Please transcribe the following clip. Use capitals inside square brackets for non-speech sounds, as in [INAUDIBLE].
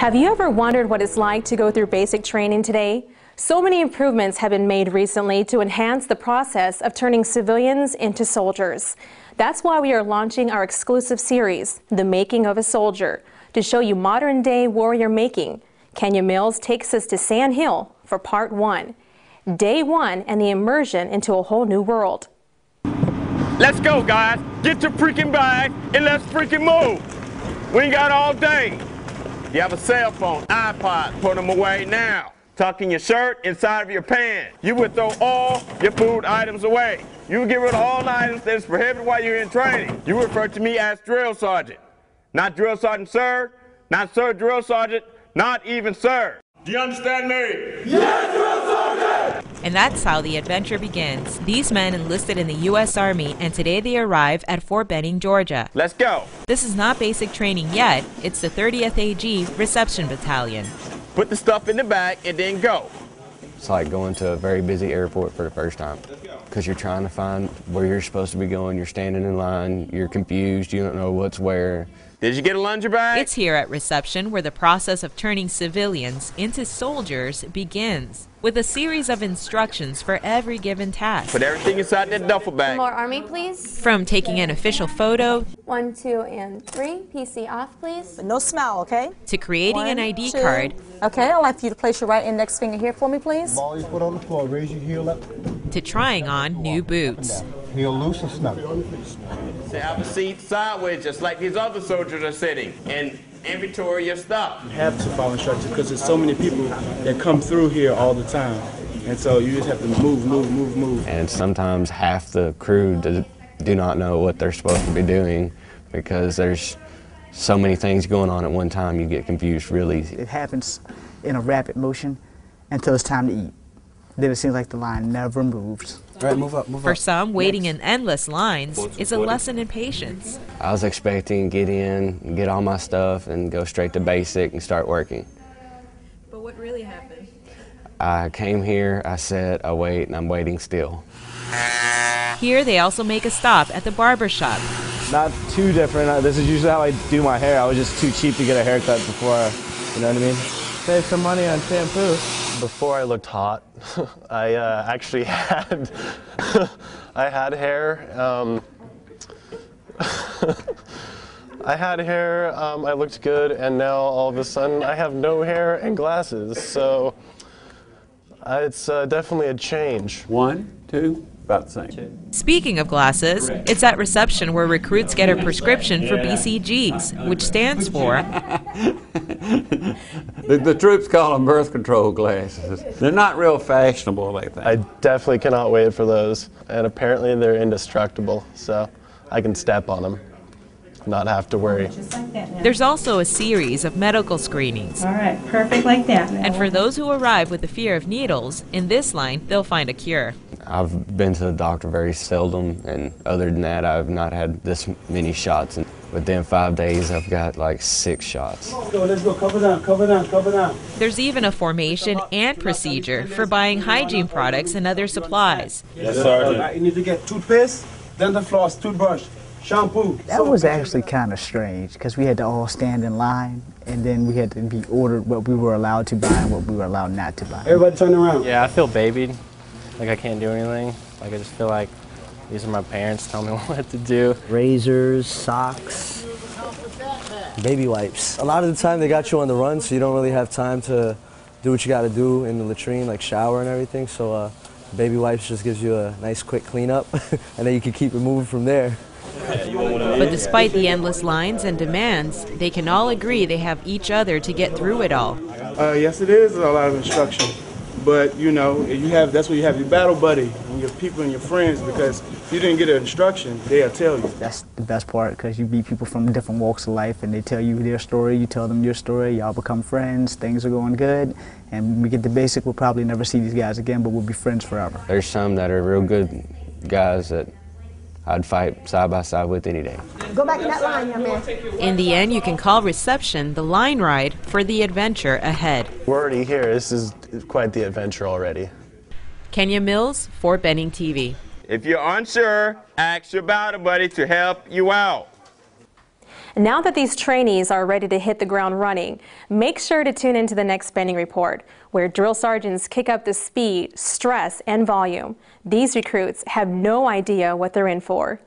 Have you ever wondered what it's like to go through basic training today? So many improvements have been made recently to enhance the process of turning civilians into soldiers. That's why we are launching our exclusive series, The Making of a Soldier, to show you modern day warrior making. Kenya Mills takes us to Sand Hill for part one. Day one and the immersion into a whole new world. Let's go, guys. Get your freaking bag and let's freaking move. We ain't got all day. You have a cell phone, iPod, put them away now. Tuck in your shirt inside of your pants. You would throw all your food items away. You would get rid of all items that is prohibited while you're in training. You refer to me as drill sergeant. Not drill sergeant, sir. Not sir, drill sergeant. Not even sir. Do you understand me? Yes! And that's how the adventure begins. These men enlisted in the U.S. Army, and today they arrive at Fort Benning, Georgia. Let's go. This is not basic training yet. It's the 30th AG Reception Battalion. Put the stuff in the bag and then go. It's like going to a very busy airport for the first time because you're trying to find where you're supposed to be going. You're standing in line, you're confused, you don't know what's where. Did you get a lunger bag? It's here at reception where the process of turning civilians into soldiers begins with a series of instructions for every given task. Put everything inside that duffel bag. More army, please. From taking an official photo. One, two, and three. PC off, please. No smile, okay? To creating One, an ID two. card. Okay, I'd like for you to place your right index finger here for me, please. Ball you put on the floor, raise your heel up. To trying on new boots. Heel loose or snug. So have a seat sideways, just like these other soldiers are sitting, and inventory your stuff. You have to follow instructions because there's so many people that come through here all the time. And so you just have to move, move, move, move. And sometimes half the crew do, do not know what they're supposed to be doing because there's so many things going on at one time, you get confused real easy. It happens in a rapid motion until it's time to eat. Then it seems like the line never moves. Right, move up, move For some, waiting in endless lines is a lesson in patience. I was expecting to get in, get all my stuff, and go straight to basic and start working. But what really happened? I came here, I sat, I wait, and I'm waiting still. Here they also make a stop at the barber shop. Not too different. Uh, This is usually how I do my hair. I was just too cheap to get a haircut before, you know what I mean? Save some money on shampoo. Before I looked hot, [LAUGHS] I uh, actually [LAUGHS] had I had hair. Um, [LAUGHS] I had hair. Um, I looked good, and now all of a sudden I have no hair and glasses. So uh, it's uh, definitely a change. One, two, about the same. Speaking of glasses, it's at reception where recruits get a prescription for BCGs, which stands for The, the troops call them birth control glasses. They're not real fashionable like that. I definitely cannot wait for those, and apparently they're indestructible, so I can step on them, not have to worry. There's also a series of medical screenings. All right, perfect like that. And for those who arrive with the fear of needles, in this line, they'll find a cure. I've been to the doctor very seldom, and other than that, I've not had this many shots. And within five days, I've got like six shots. Let's go, let's go. Cover down, cover down, cover down. There's even a formation and procedure for buying hygiene products and other supplies. Yes, sir. You need to get toothpaste, dental floss, toothbrush, shampoo. That was actually kind of strange because we had to all stand in line and then we had to be ordered what we were allowed to buy and what we were allowed not to buy. Everybody turn around. Yeah, I feel babied. Like I can't do anything. Like I just feel like these are my parents telling me [LAUGHS] what to do. Razors, socks, baby wipes. A lot of the time they got you on the run, so you don't really have time to do what you got to do in the latrine, like shower and everything. So uh, baby wipes just gives you a nice quick cleanup, [LAUGHS] and then you can keep it moving from there. But despite the endless lines and demands, they can all agree they have each other to get through it all. Uh, yes, it is a lot of instruction. But you know, you have that's where you have your battle buddy and your people and your friends because if you didn't get an instruction, they'll tell you. That's the best part because you meet people from different walks of life and they tell you their story, you tell them your story, y'all become friends, things are going good. And when we get the basic, we'll probably never see these guys again, but we'll be friends forever. There's some that are real good guys that I'd fight side by side with any day. Go back in that line, young man. In the end, you can call reception the line ride for the adventure ahead. We're already here. This is quite the adventure already. Kenya Mills, Fort Benning TV. If you're unsure, ask your battle buddy to help you out. Now that these trainees are ready to hit the ground running, make sure to tune into the next Benning report, where drill sergeants kick up the speed, stress, and volume. These recruits have no idea what they're in for.